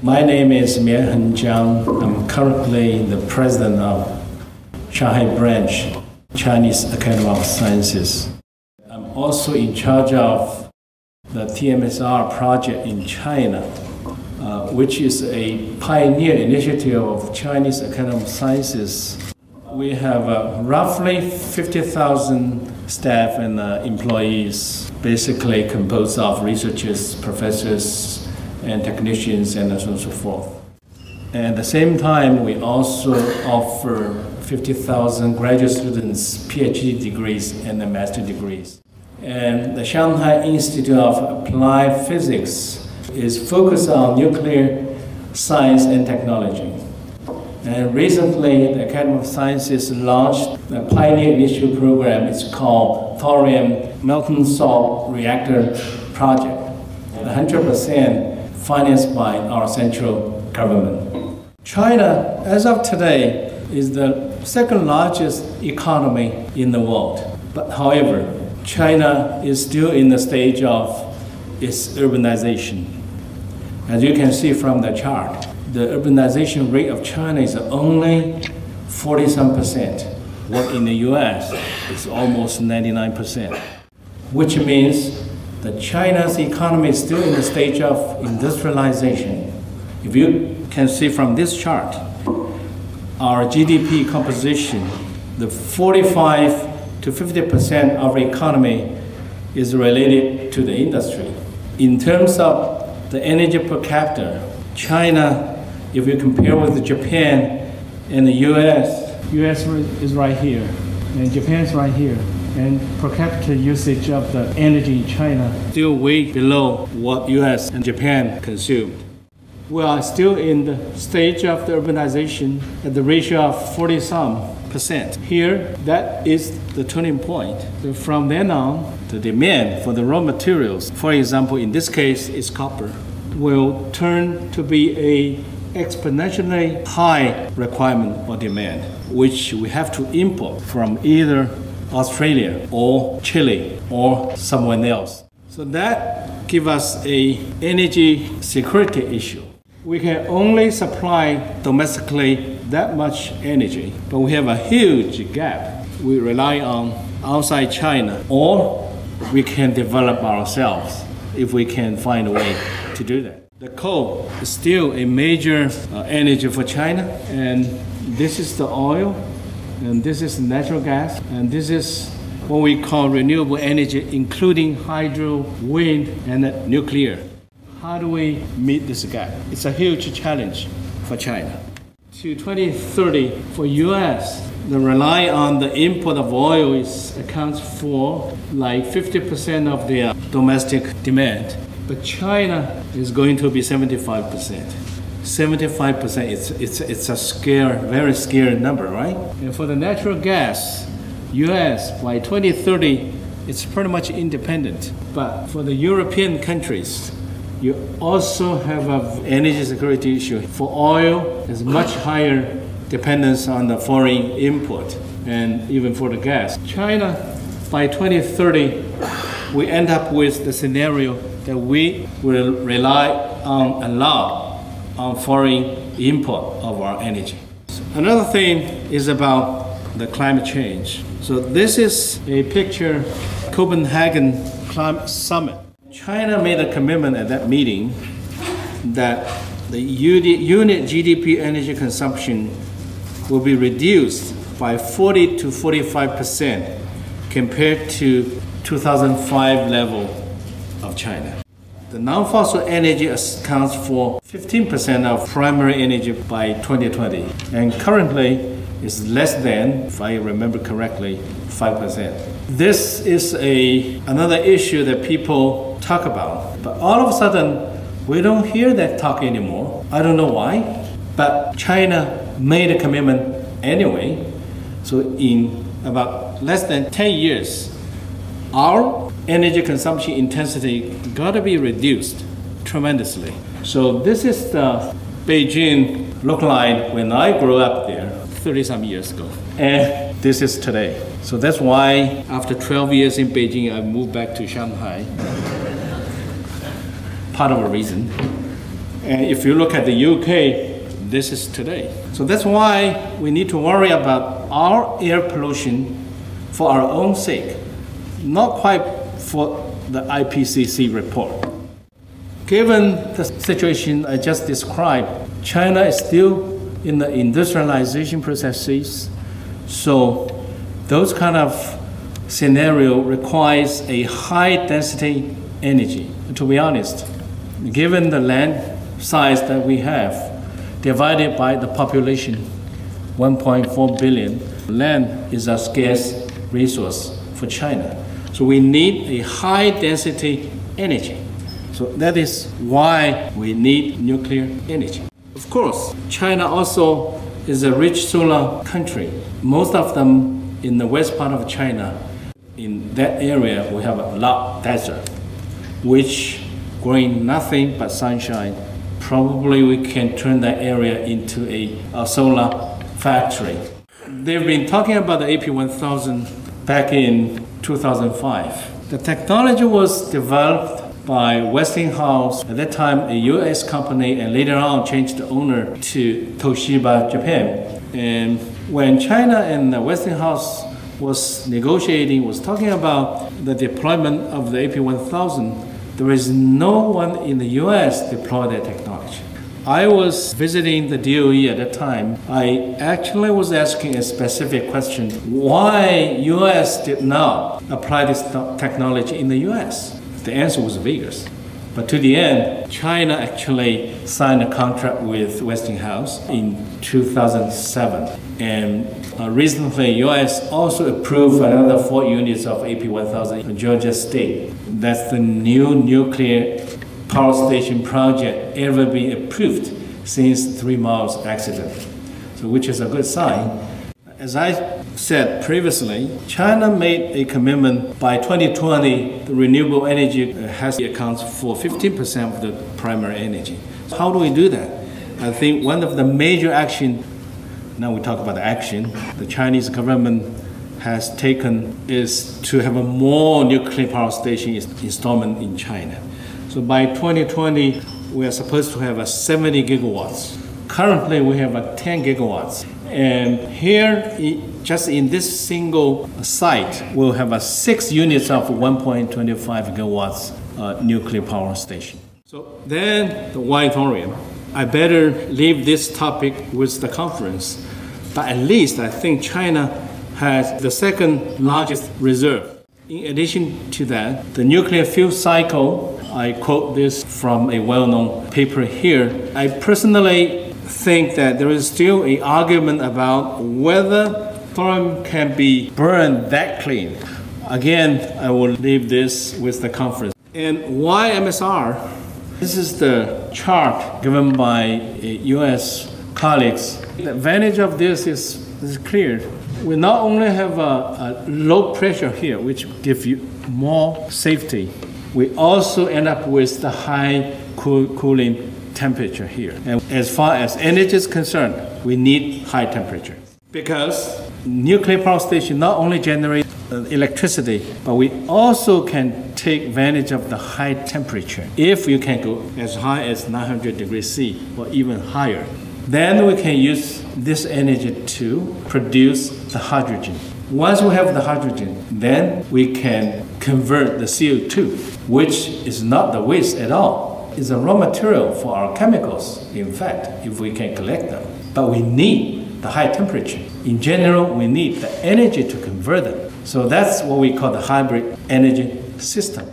My name is Mianheng Jiang. I'm currently the president of Shanghai branch, Chinese Academy of Sciences. I'm also in charge of the TMSR project in China, uh, which is a pioneer initiative of Chinese Academy of Sciences. We have uh, roughly 50,000 staff and uh, employees, basically composed of researchers, professors, and technicians, and so on and so forth. And at the same time, we also offer 50,000 graduate students PhD degrees and master degrees. And the Shanghai Institute of Applied Physics is focused on nuclear science and technology. And recently, the Academy of Sciences launched a pioneer initiative program. It's called Thorium Molten Salt Reactor Project, 100% financed by our central government. China, as of today, is the second largest economy in the world. But however, China is still in the stage of its urbanization. As you can see from the chart, the urbanization rate of China is only 40 some percent, what in the US is almost 99 percent, which means that China's economy is still in the stage of industrialization. If you can see from this chart, our GDP composition, the 45 to 50% of our economy is related to the industry. In terms of the energy per capita, China, if you compare with Japan and the US, US is right here, and Japan's right here. And per capita usage of the energy in China still way below what US and Japan consumed we are still in the stage of the urbanization at the ratio of 40 some percent. Here, that is the turning point. So from then on, the demand for the raw materials, for example, in this case, is copper, will turn to be a exponentially high requirement or demand, which we have to import from either Australia or Chile or somewhere else. So that gives us a energy security issue we can only supply domestically that much energy, but we have a huge gap. We rely on outside China, or we can develop ourselves if we can find a way to do that. The coal is still a major uh, energy for China, and this is the oil, and this is natural gas, and this is what we call renewable energy, including hydro, wind, and nuclear. How do we meet this gap? It's a huge challenge for China. To 2030, for US, the rely on the import of oil is, accounts for like 50% of their domestic demand. But China is going to be 75%. 75% it's, it's, it's a scare, very scary number, right? And for the natural gas, US by 2030, it's pretty much independent. But for the European countries, you also have an energy security issue. For oil, there's much higher dependence on the foreign import, and even for the gas. China, by 2030, we end up with the scenario that we will rely on a lot on foreign import of our energy. Another thing is about the climate change. So this is a picture Copenhagen Climate Summit. China made a commitment at that meeting that the unit, GDP energy consumption will be reduced by 40 to 45 percent compared to 2005 level of China. The non-fossil energy accounts for 15% of primary energy by 2020, and currently is less than, if I remember correctly, 5%. This is a another issue that people talk about. But all of a sudden, we don't hear that talk anymore. I don't know why. But China made a commitment anyway. So in about less than 10 years, our energy consumption intensity got to be reduced tremendously. So this is the Beijing look like when I grew up there 30 some years ago. And this is today. So that's why after 12 years in Beijing, I moved back to Shanghai part of a reason. And if you look at the UK, this is today. So that's why we need to worry about our air pollution for our own sake, not quite for the IPCC report. Given the situation I just described, China is still in the industrialization processes, so those kind of scenario requires a high density energy. To be honest, given the land size that we have, divided by the population, 1.4 billion, land is a scarce resource for China. So we need a high density energy. So that is why we need nuclear energy. Of course, China also is a rich solar country. Most of them in the west part of China, in that area, we have a lot desert, which growing nothing but sunshine. Probably we can turn that area into a, a solar factory. They've been talking about the AP1000 back in 2005. The technology was developed by Westinghouse, at that time a US company, and later on changed the owner to Toshiba Japan. And when China and Westinghouse was negotiating, was talking about the deployment of the AP1000, there is no one in the US deploy that technology. I was visiting the DOE at that time. I actually was asking a specific question why US did not apply this technology in the US? The answer was Vegas. But to the end, China actually signed a contract with Westinghouse in 2007. And uh, recently, US also approved another four units of AP1000 in Georgia State. That's the new nuclear power station project ever been approved since Three Miles accident, so which is a good sign. As I said previously, China made a commitment by 2020 the renewable energy has accounts for 15% of the primary energy. How do we do that? I think one of the major action, now we talk about the action, the Chinese government has taken is to have a more nuclear power station installment in China. So by 2020, we are supposed to have a 70 gigawatts. Currently, we have a 10 gigawatts. And here, just in this single site, we'll have a six units of 1.25 gigawatts uh, nuclear power station. So then the white auditorium. I better leave this topic with the conference. But at least I think China has the second largest reserve. In addition to that, the nuclear fuel cycle I quote this from a well known paper here. I personally think that there is still an argument about whether thorium can be burned that clean. Again, I will leave this with the conference. And why MSR? This is the chart given by uh, US colleagues. The advantage of this is, is clear. We not only have a, a low pressure here, which gives you more safety we also end up with the high cool, cooling temperature here. And as far as energy is concerned, we need high temperature because nuclear power station not only generate uh, electricity, but we also can take advantage of the high temperature. If you can go as high as 900 degrees C or even higher, then we can use this energy to produce the hydrogen. Once we have the hydrogen, then we can convert the CO2, which is not the waste at all. It's a raw material for our chemicals, in fact, if we can collect them. But we need the high temperature. In general, we need the energy to convert them. So that's what we call the hybrid energy system.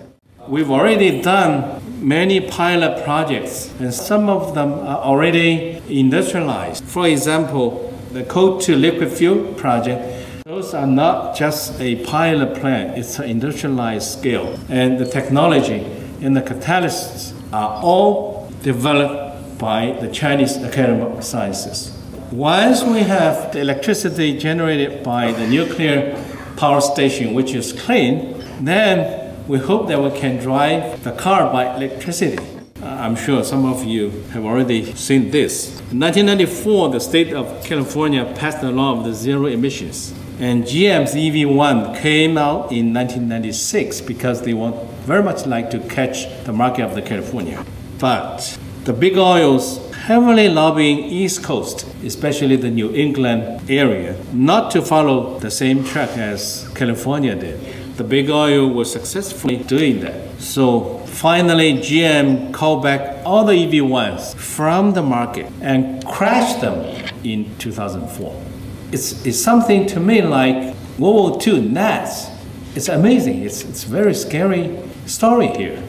We've already done many pilot projects, and some of them are already industrialized. For example, the coal to liquid fuel project those are not just a pilot plant, it's an industrialized scale. And the technology and the catalysts are all developed by the Chinese Academy of Sciences. Once we have the electricity generated by the nuclear power station, which is clean, then we hope that we can drive the car by electricity. Uh, I'm sure some of you have already seen this. In 1994, the state of California passed the law of the zero emissions. And GM's EV1 came out in 1996 because they want very much like to catch the market of the California. But the big oils heavily lobbying East Coast, especially the New England area, not to follow the same track as California did. The big oil was successfully doing that. So finally, GM called back all the EV1s from the market and crashed them in 2004. It's, it's something to me like World War II NATS. It's amazing. It's, it's very scary story here.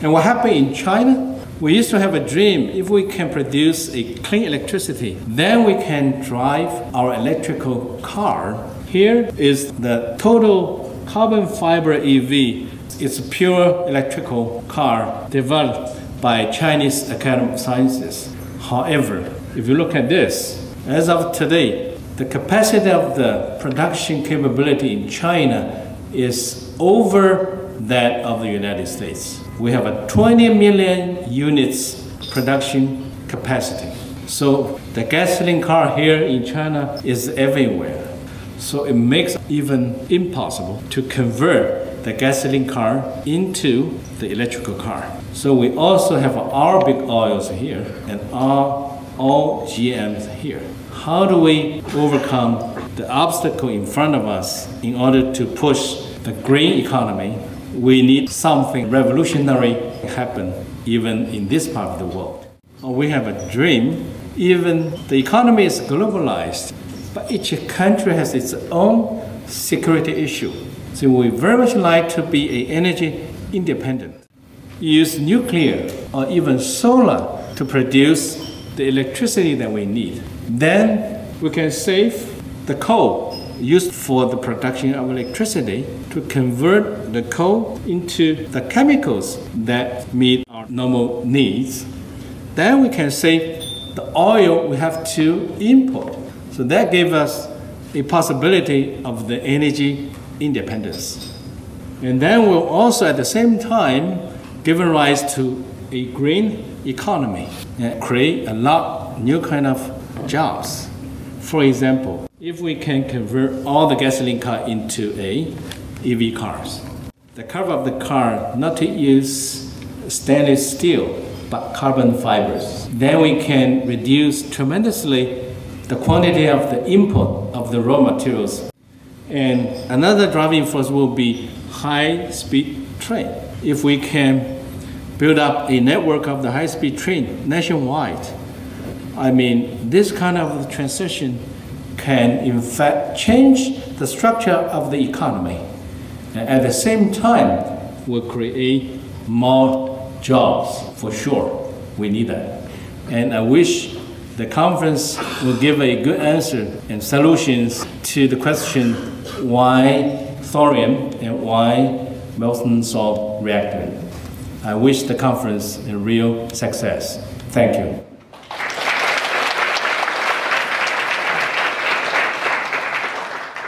And what happened in China? We used to have a dream if we can produce a clean electricity, then we can drive our electrical car. Here is the total carbon fiber EV. It's a pure electrical car developed by Chinese Academy of Sciences. However, if you look at this, as of today, the capacity of the production capability in China is over that of the United States. We have a 20 million units production capacity. So the gasoline car here in China is everywhere. So it makes even impossible to convert the gasoline car into the electrical car. So we also have our big oils here and our all GMs here. How do we overcome the obstacle in front of us in order to push the green economy we need something revolutionary to happen even in this part of the world. Uh, we have a dream. Even the economy is globalized, but each country has its own security issue. So we very much like to be energy independent. Use nuclear or even solar to produce the electricity that we need. Then we can save the coal used for the production of electricity to convert the coal into the chemicals that meet our normal needs. Then we can save the oil we have to import. So that gave us a possibility of the energy independence. And then we'll also at the same time give rise to a green economy and create a lot new kind of jobs. For example, if we can convert all the gasoline car into a EV cars, the cover of the car not to use stainless steel but carbon fibers, then we can reduce tremendously the quantity of the input of the raw materials. And another driving force will be high speed train. If we can build up a network of the high speed train nationwide, I mean, this kind of transition can in fact change the structure of the economy. And at the same time, will create more jobs for sure. We need that. And I wish the conference will give a good answer and solutions to the question why thorium and why molten salt reactor. I wish the conference a real success. Thank you.